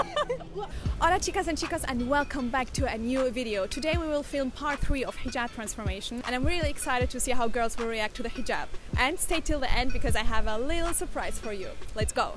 Hola chicas and chicos and welcome back to a new video. Today we will film part 3 of hijab transformation and I'm really excited to see how girls will react to the hijab. And stay till the end because I have a little surprise for you. Let's go!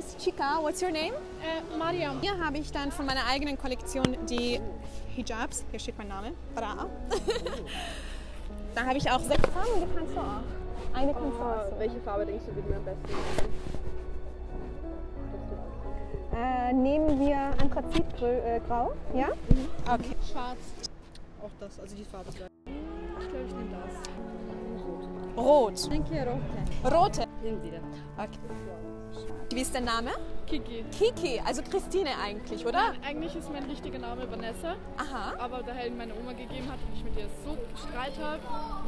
First chica. What's your name? Äh, Mariam. Hier habe ich dann von meiner eigenen Kollektion die Hijabs. Hier steht mein Name. Bra. da habe ich auch sechs Farben. Die kannst du auch. Eine kannst du auch. Welche Farbe denkst du, wird mir am besten? Äh, nehmen wir Anthrazitgrau, ja? Okay. Schwarz. Auch das, also die Farbe bleibt. Ich glaube, ich nehme das. Rot. Ich denke rote. Rote. Nimm die da. Okay. Wie ist der Name? Kiki. Kiki, also Christine eigentlich, oder? Eigentlich ist mein richtiger Name Vanessa, Aha. aber da halt meine Oma gegeben hat und ich mit ihr so gestreit habe,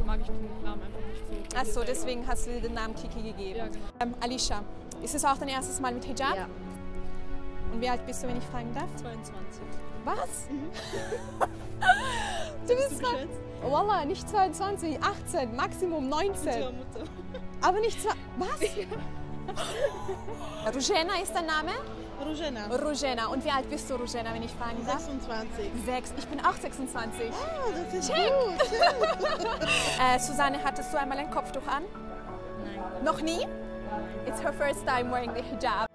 mag ich den Namen einfach nicht so. Ach so, deswegen hast du dir den Namen Kiki gegeben. Ja, genau. Ähm, Alicia, ist es auch dein erstes Mal mit Hijab? Ja. Und wie alt bist du, wenn ich fragen darf? 22. Was? du bist du grad- geschätzt? Wallah, nicht 22, 18, Maximum 19. Mutter. Aber nicht zwei. Was? Rugena ist dein Name? Rojena, Rugena. Und wie alt bist du, Rugena, wenn ich fragen darf? 26. Sechs. Ich bin auch 26. Ah, das ist gut. Äh, Susanne, hattest du einmal ein Kopftuch an? Nein. Noch nie? It's her first time wearing the hijab.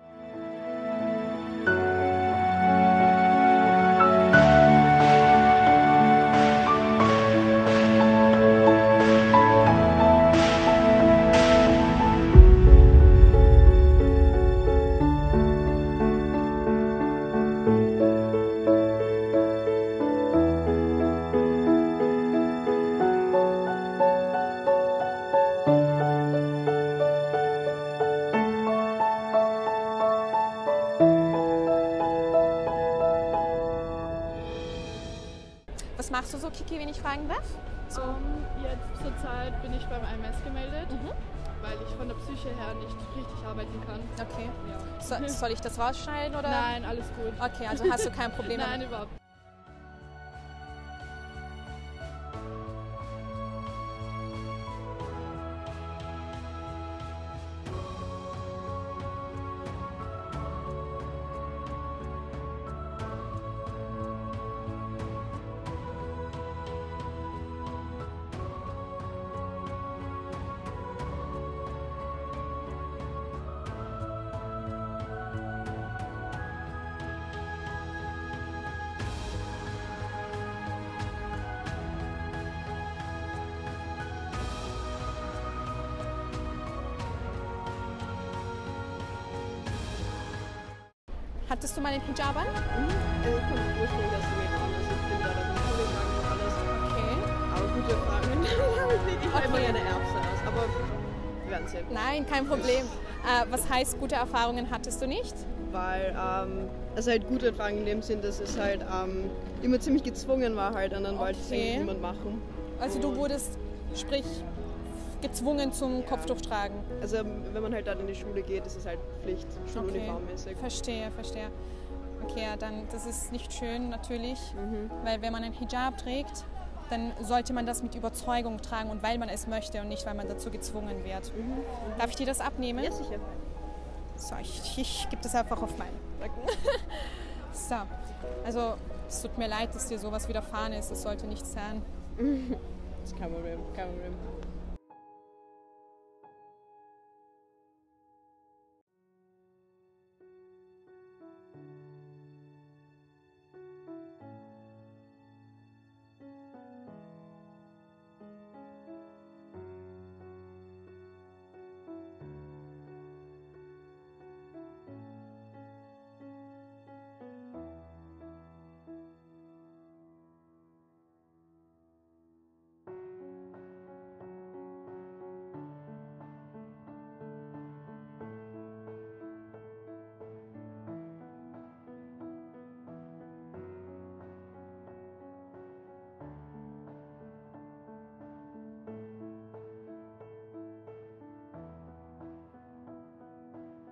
Machst du so, Kiki, wenn ich fragen darf? So. Ähm, jetzt zur Zeit bin ich beim IMS gemeldet, Mhm. weil ich von der Psyche her nicht richtig arbeiten kann. Okay. Ja. So, soll ich das rausschneiden oder? Nein, alles gut. Okay, also hast du kein Problem Nein, überhaupt. Hattest du mal den Hijab an? Also ich komme ursprünglich aus Iran, also ich bin da und alles. Okay. Aber gute Erfahrungen ich immer Okay. gerne Erbse aus, aber wir werden sehen. Nein, kein Problem. Äh, was heißt, gute Erfahrungen hattest du nicht? Weil, ähm, also halt gute Erfahrungen in dem Sinn, dass es halt ähm, immer ziemlich gezwungen war halt und dann wollte es Okay. niemand machen. Also du wurdest, sprich, gezwungen zum Kopftuch tragen. Also wenn man halt dann in die Schule geht, ist es halt Pflicht, schuluniformmäßig. Verstehe, verstehe. Okay, ja, dann das ist nicht schön natürlich, Mhm. weil wenn man einen Hijab trägt, dann sollte man das mit Überzeugung tragen und weil man es möchte und nicht, weil man dazu gezwungen wird. Darf ich dir das abnehmen? Mhm. Ja, sicher. So, ich, ich gebe das einfach auf meinen Rücken. so, also es tut mir leid, dass dir sowas widerfahren ist. Es sollte nicht sein. Das kein Problem, kein Problem.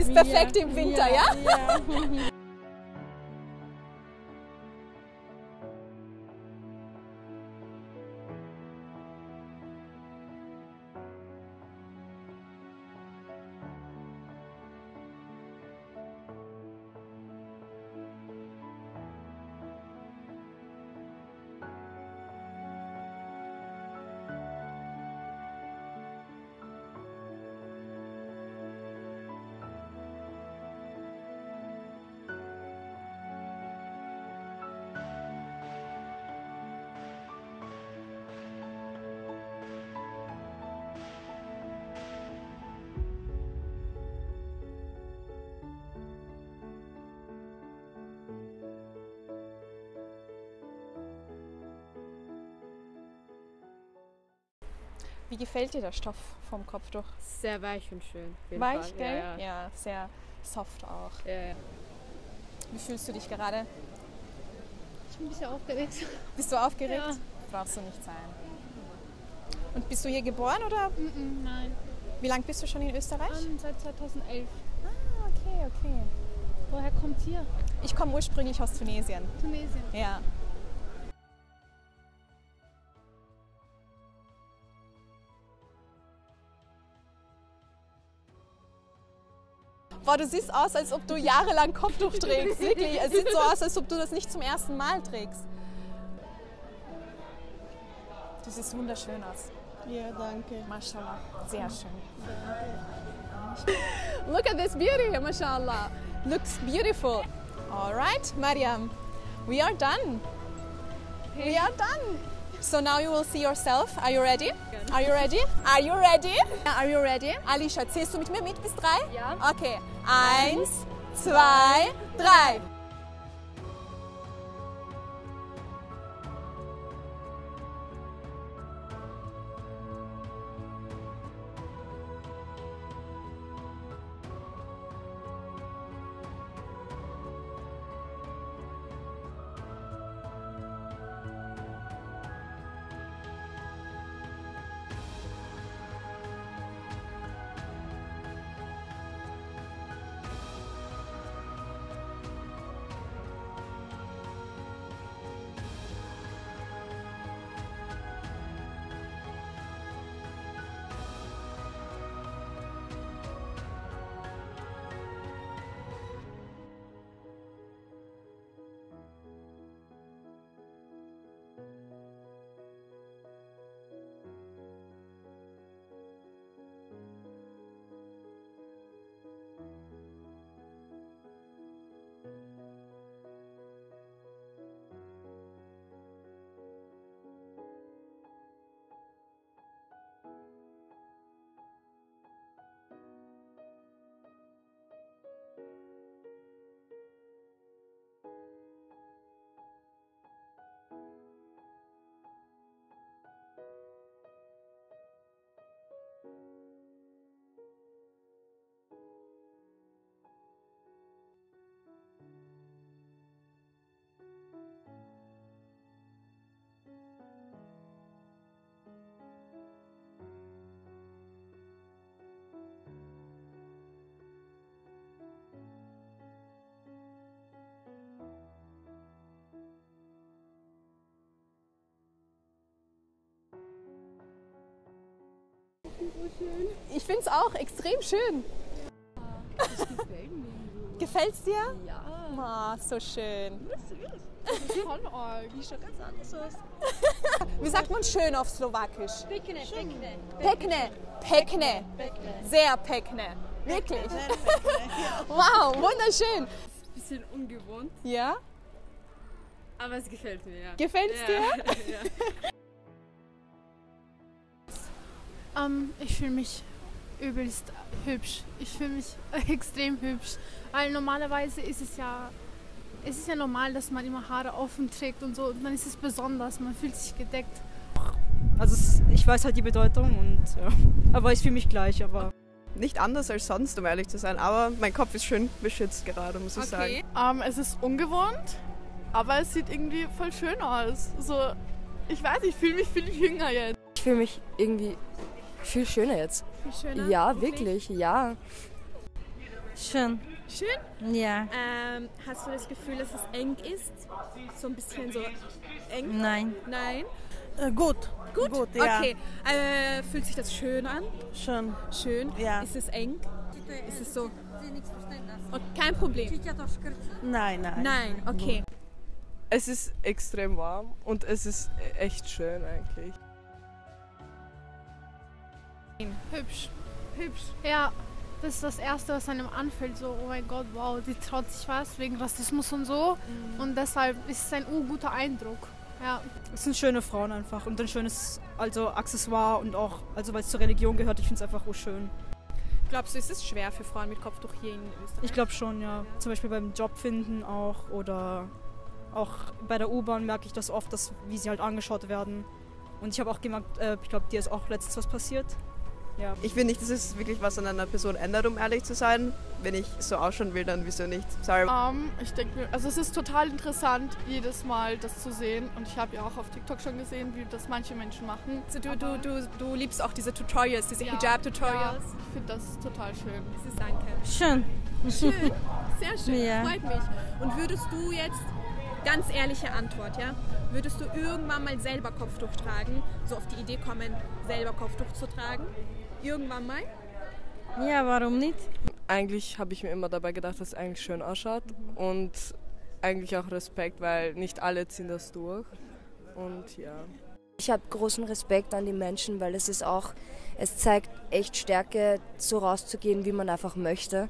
Ist perfekt im Winter, ja? Ja. Wie gefällt dir der Stoff vom Kopftuch? Sehr weich und schön. Weich, Fall. gell? Ja, ja. ja, sehr soft auch. Ja. Wie fühlst du dich gerade? Ich bin ein bisschen aufgeregt. Bist du aufgeregt? Ja. Brauchst du nicht sein. Und bist du hier geboren oder Mm-mm, nein. wie lange bist du schon in Österreich? Ähm, seit 2011. Ah, okay, okay. Woher kommt ihr? Ich komme ursprünglich aus Tunesien. Tunesien. Ja. Boah, du siehst aus, als ob du jahrelang Kopftuch trägst. Wirklich. Es sieht so aus, als ob du das nicht zum ersten Mal trägst. Du siehst wunderschön aus. Ja, danke. Mashallah. Sehr schön. Look at this beauty, mashallah. Looks beautiful. All right, Mariam, we are done. We are done. So now you will see yourself. Are you ready? Are you ready? Are you ready? Are you ready? Alicia, zählst du mit mir mit bis drei? Ja. Okay. Eins, zwei, drei. Ich finde es auch extrem schön. Gefällt's dir? Ja. Oh, so schön. Von euch. Die schaut ganz anders aus. Wie sagt man schön auf Slowakisch? Pekne, Pekne. Pekne. Pekne. Sehr pekne. Wirklich. Wow, wunderschön. Bisschen ungewohnt, Ja? aber es gefällt mir, ja. Gefällt's ja. dir? ja. Ähm, ich fühle mich übelst hübsch. Ich fühle mich extrem hübsch. Weil normalerweise ist es ja, es ist ja normal, dass man immer Haare offen trägt und so. Und dann ist es besonders, man fühlt sich gedeckt. Also es, ich weiß halt die Bedeutung und ja. Aber ich fühle mich gleich, aber Nicht anders als sonst, um ehrlich zu sein, aber mein Kopf ist schön beschützt gerade, muss ich sagen. Ähm, es ist ungewohnt, aber es sieht irgendwie voll schön aus. So, ich weiß, ich fühle mich viel jünger jetzt. Ich fühle mich irgendwie viel schöner jetzt. Viel schöner. Ja, wirklich, ja. Schön. Schön? Ja. Ähm, hast du das Gefühl, dass es eng ist? So ein bisschen so eng? Nein. Nein? Äh, gut. Gut? Gut, ja. Okay. Äh, fühlt sich das schön an? Schön. Schön? Ja. Ist es eng? Ist es so? Und kein Problem? Nein, nein. Nein, okay. Es ist extrem warm und es ist echt schön eigentlich. Hübsch. Hübsch. Ja, das ist das Erste, was einem anfällt. So, oh mein Gott, wow, die traut sich was wegen Rassismus und so. Und deshalb ist es ein urguter Eindruck. Ja. Es sind schöne Frauen einfach und ein schönes also Accessoire und auch, also weil es zur Religion gehört, ich finde es einfach schön. Glaubst du, ist es schwer für Frauen mit Kopftuch hier in Österreich? Ich glaube schon, ja. Zum Beispiel beim Job finden auch oder auch bei der U-Bahn merke ich das oft, dass, wie sie halt angeschaut werden. Und ich habe auch gemerkt, äh, ich glaube, dir ist auch letztens was passiert. Ja. Ich finde nicht, dass es wirklich was an einer Person ändert, um ehrlich zu sein. Wenn ich so ausschauen will, dann wieso nicht? Sorry. Ähm, ich denke mir, also es ist total interessant, jedes Mal das zu sehen. Und ich habe ja auch auf TikTok schon gesehen, wie das manche Menschen machen. Also du, du, Aber- du, du liebst auch diese Tutorials, diese Ja, Hijab-Tutorials. Ja, ich finde das total schön. Das ist danke. Schön. Schön, sehr schön, Ja. freut mich. Und würdest du jetzt, ganz ehrliche Antwort, ja, würdest du irgendwann mal selber Kopftuch tragen, so auf die Idee kommen, selber Kopftuch zu tragen? Irgendwann mal? Ja, warum nicht? Eigentlich habe ich mir immer dabei gedacht, dass es eigentlich schön ausschaut und eigentlich auch Respekt, weil nicht alle ziehen das durch. Und ja. Ich habe großen Respekt an die Menschen, weil es ist auch, es zeigt echt Stärke, so rauszugehen, wie man einfach möchte.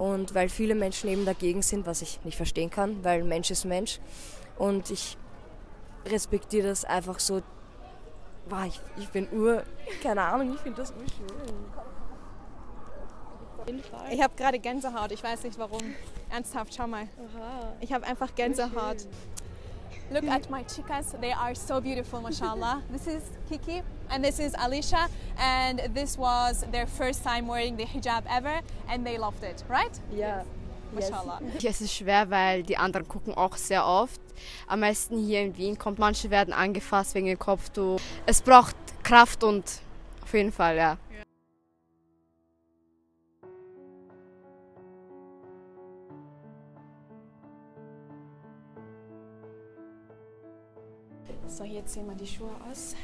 Und weil viele Menschen eben dagegen sind, was ich nicht verstehen kann, weil Mensch ist Mensch. Und ich respektiere das einfach so. Boah, ich, ich bin ur, keine Ahnung, ich finde das urschön. Ich habe gerade Gänsehaut, ich weiß nicht warum. Ernsthaft, schau mal. Ich habe einfach Gänsehaut. Look at my chicas, they are so beautiful, mashallah. This is Kiki and this is Alicia, and this was their first time wearing the hijab ever, and they loved it, right? Ja. Mashallah. Es ist schwer, weil die anderen gucken auch sehr oft. Am meisten hier in Wien kommt, manche werden angefasst wegen dem Kopftuch. Es braucht Kraft und auf jeden Fall, ja. So, jetzt sehen wir die Schuhe aus.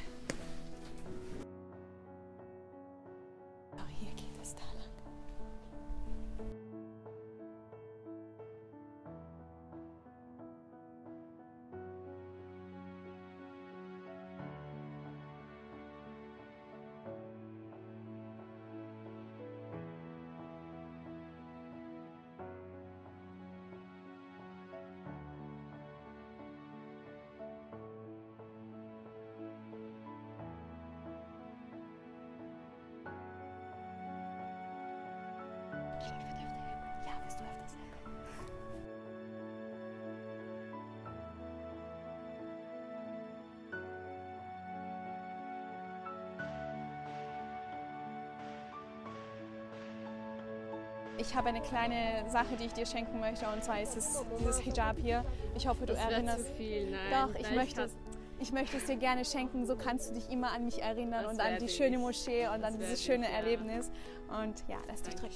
Ich habe eine kleine Sache, die ich dir schenken möchte, und zwar ist es dieses Hijab hier. Ich hoffe, du Das erinnerst. zu viel, nein. Doch, ich möchte, kann- ich möchte es dir gerne schenken. So kannst du dich immer an mich erinnern Das und an die ich. schöne Moschee und an dieses ich, schöne ja. Erlebnis. Und ja, lass dich drücken.